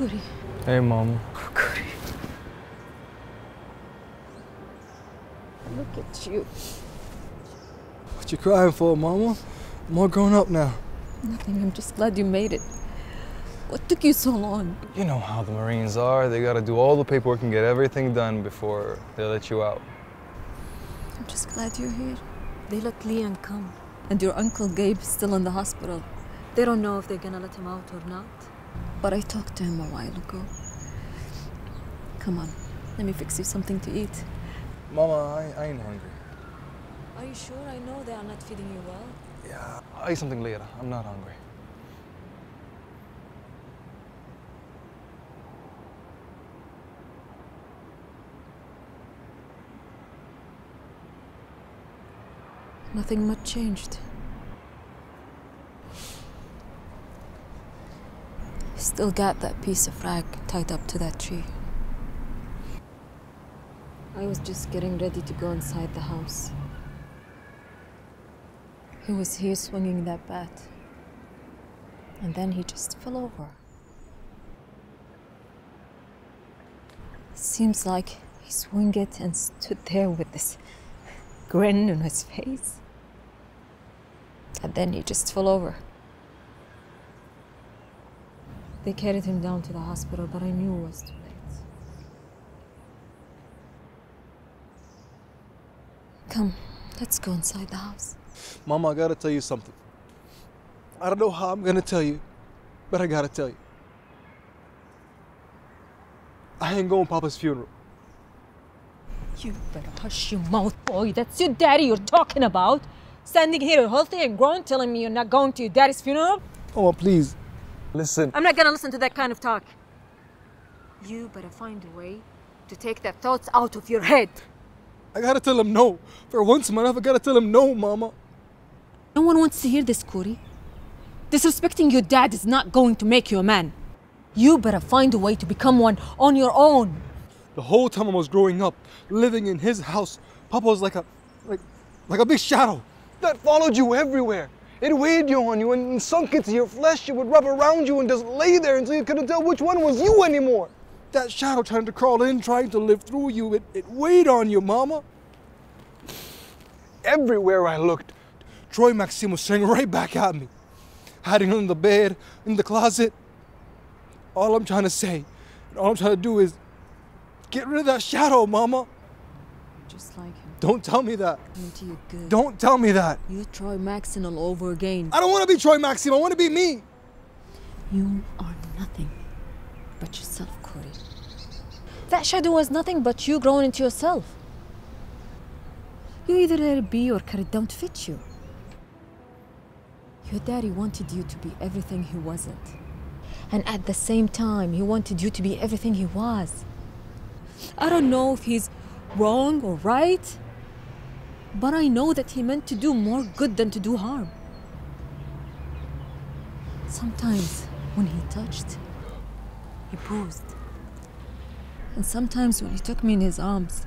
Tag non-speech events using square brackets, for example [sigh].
Corey. Hey, Mama. Corey. Look at you. What you crying for, Mama? I'm all grown up now. Nothing. I'm just glad you made it. What took you so long? You know how the Marines are. They gotta do all the paperwork and get everything done before they let you out. I'm just glad you're here. They let Leon come. And your uncle Gabe's still in the hospital. They don't know if they're gonna let him out or not. But I talked to him a while ago. Come on, let me fix you something to eat. Mama, I, I ain't hungry. Are you sure? I know they are not feeding you well. Yeah, I'll eat something later. I'm not hungry. Nothing much changed. Still got that piece of rag tied up to that tree. I was just getting ready to go inside the house. He was here swinging that bat. And then he just fell over. Seems like he swung it and stood there with this grin on his face. And then he just fell over. They carried him down to the hospital, but I knew it was too late. Come, let's go inside the house. Mama, I gotta tell you something. I don't know how I'm gonna tell you, but I gotta tell you. I ain't going to Papa's funeral. You better hush your mouth, boy. That's your daddy you're talking about. Standing here healthy and grown, telling me you're not going to your daddy's funeral? Mama, please. Listen. I'm not gonna listen to that kind of talk. You better find a way to take that thoughts out of your head. I gotta tell him no. For once in my life, I gotta tell him no, Mama. No one wants to hear this, Corey. Disrespecting your dad is not going to make you a man. You better find a way to become one on your own. The whole time I was growing up, living in his house, Papa was like a, like, like a big shadow that followed you everywhere. It weighed you on you and sunk into your flesh. It would rub around you and just lay there until you couldn't tell which one was you anymore. That shadow trying to crawl in, trying to live through you, it, it weighed on you, Mama. Everywhere I looked, Troy Maxson was staring [laughs] right back at me, hiding under the bed, in the closet. All I'm trying to say, all I'm trying to do is get rid of that shadow, Mama. Just like him. Don't tell me that. Into you good. Don't tell me that. You Troy Maxson all over again. I don't want to be Troy Maxson. I want to be me. You are nothing but yourself, Corey. That shadow was nothing but you growing into yourself. You either let it be or cut it down to fit you. Your daddy wanted you to be everything he wasn't. And at the same time, he wanted you to be everything he was. I don't know if he's wrong or right, but I know that he meant to do more good than to do harm. Sometimes when he touched, he paused. And sometimes when he took me in his arms,